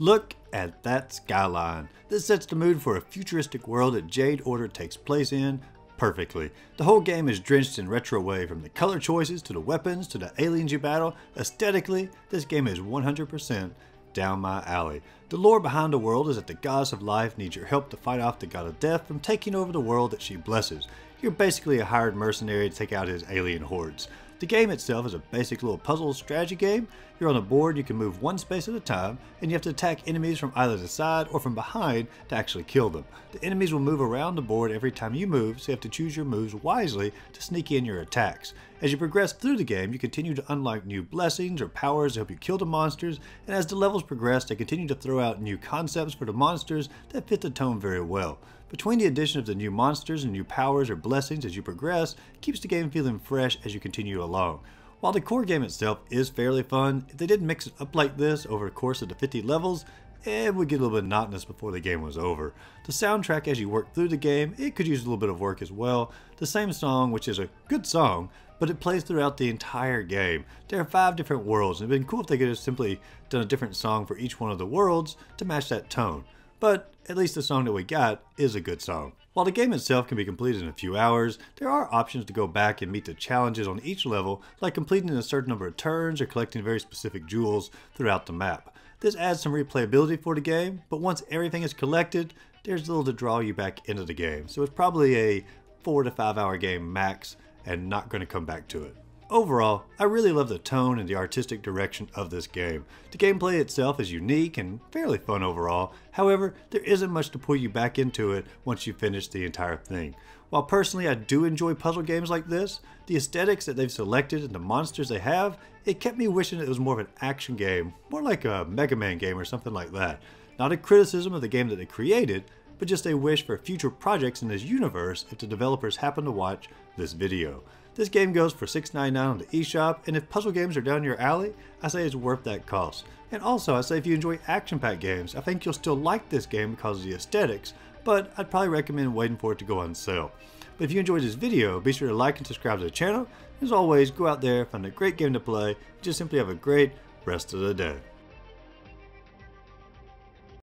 Look at that skyline. This sets the mood for a futuristic world that Jade Order takes place in perfectly. The whole game is drenched in retro wave from the color choices to the weapons to the aliens you battle. Aesthetically, this game is 100% down my alley. The lore behind the world is that the goddess of life needs your help to fight off the god of death from taking over the world that she blesses. You're basically a hired mercenary to take out his alien hordes. The game itself is a basic little puzzle strategy game. You're on a board, you can move one space at a time, and you have to attack enemies from either the side or from behind to actually kill them. The enemies will move around the board every time you move, so you have to choose your moves wisely to sneak in your attacks. As you progress through the game, you continue to unlock new blessings or powers to help you kill the monsters, and as the levels progress, they continue to throw out new concepts for the monsters that fit the tone very well. Between the addition of the new monsters and new powers or blessings as you progress, keeps the game feeling fresh as you continue along. While the core game itself is fairly fun, if they didn't mix it up like this over the course of the 50 levels, it would get a little bit monotonous before the game was over. The soundtrack as you work through the game, it could use a little bit of work as well. The same song, which is a good song, but it plays throughout the entire game. There are five different worlds, and it'd been cool if they could have simply done a different song for each one of the worlds to match that tone. But at least the song that we got is a good song. While the game itself can be completed in a few hours, there are options to go back and meet the challenges on each level, like completing a certain number of turns or collecting very specific jewels throughout the map. This adds some replayability for the game, but once everything is collected, there's little to draw you back into the game. So it's probably a 4 to 5 hour game max and not going to come back to it. Overall, I really love the tone and the artistic direction of this game. The gameplay itself is unique and fairly fun overall, however, there isn't much to pull you back into it once you finish the entire thing. While personally I do enjoy puzzle games like this, the aesthetics that they've selected and the monsters they have, it kept me wishing it was more of an action game, more like a Mega Man game or something like that. Not a criticism of the game that they created, but just a wish for future projects in this universe if the developers happen to watch this video. This game goes for $6.99 on the eShop, and if puzzle games are down your alley, I say it's worth that cost. And also, I say if you enjoy action-packed games, I think you'll still like this game because of the aesthetics, but I'd probably recommend waiting for it to go on sale. But if you enjoyed this video, be sure to like and subscribe to the channel. As always, go out there, find a great game to play, and just simply have a great rest of the day.